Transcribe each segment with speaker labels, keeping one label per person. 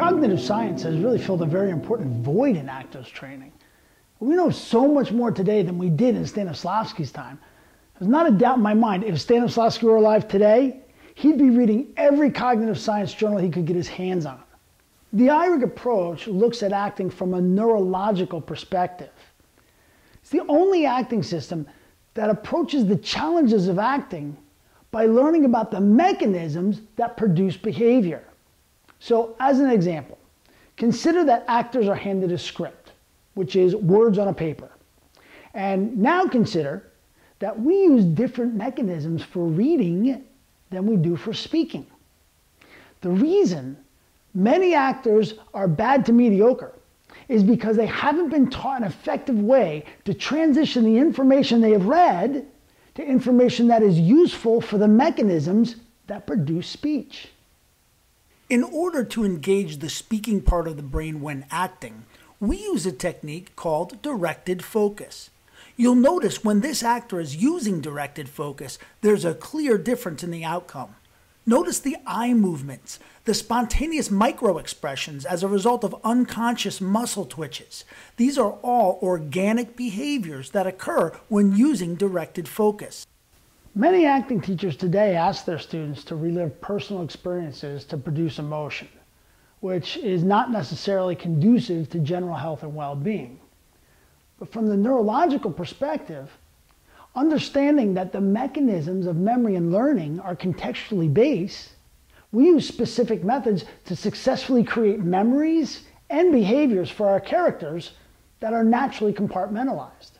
Speaker 1: cognitive science has really filled a very important void in actors training. We know so much more today than we did in Stanislavski's time. There's not a doubt in my mind, if Stanislavski were alive today, he'd be reading every cognitive science journal he could get his hands on. The Ihrig approach looks at acting from a neurological perspective. It's the only acting system that approaches the challenges of acting by learning about the mechanisms that produce behavior. So, as an example, consider that actors are handed a script, which is words on a paper. And now consider that we use different mechanisms for reading than we do for speaking. The reason many actors are bad to mediocre is because they haven't been taught an effective way to transition the information they have read to information that is useful for the mechanisms that produce speech. In order to engage the speaking part of the brain when acting, we use a technique called directed focus. You'll notice when this actor is using directed focus, there's a clear difference in the outcome. Notice the eye movements, the spontaneous micro expressions as a result of unconscious muscle twitches. These are all organic behaviors that occur when using directed focus. Many acting teachers today ask their students to relive personal experiences to produce emotion, which is not necessarily conducive to general health and well being. But from the neurological perspective, understanding that the mechanisms of memory and learning are contextually based we use specific methods to successfully create memories and behaviors for our characters that are naturally compartmentalized.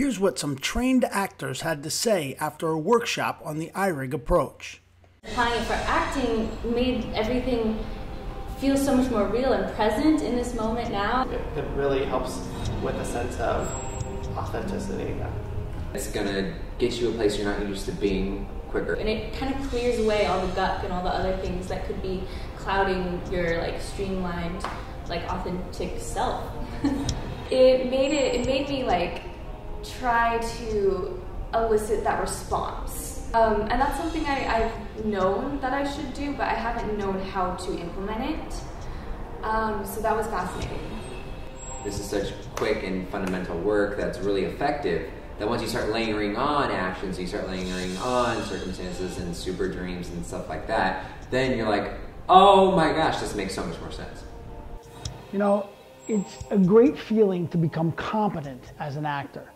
Speaker 1: Here's what some trained actors had to say after a workshop on the Ihrig approach.
Speaker 2: Applying it for acting made everything feel so much more real and present in this moment now.
Speaker 3: It, it really helps with a sense of authenticity.
Speaker 4: It's gonna get you a place you're not used to being quicker.
Speaker 2: And it kind of clears away all the guck and all the other things that could be clouding your like streamlined, like authentic self. it made it it made me like try to elicit that response. Um, and that's something I, I've known that I should do, but I haven't known how to implement it. Um, so that was fascinating.
Speaker 4: This is such quick and fundamental work that's really effective that once you start layering on actions, you start layering on circumstances and super dreams and stuff like that, then you're like, oh my gosh, this makes so much more sense.
Speaker 1: You know, it's a great feeling to become competent as an actor.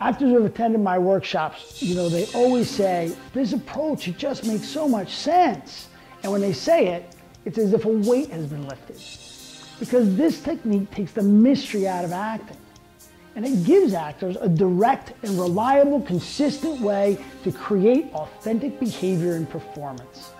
Speaker 1: Actors who have attended my workshops, you know, they always say, this approach, it just makes so much sense. And when they say it, it's as if a weight has been lifted. Because this technique takes the mystery out of acting and it gives actors a direct and reliable, consistent way to create authentic behavior and performance.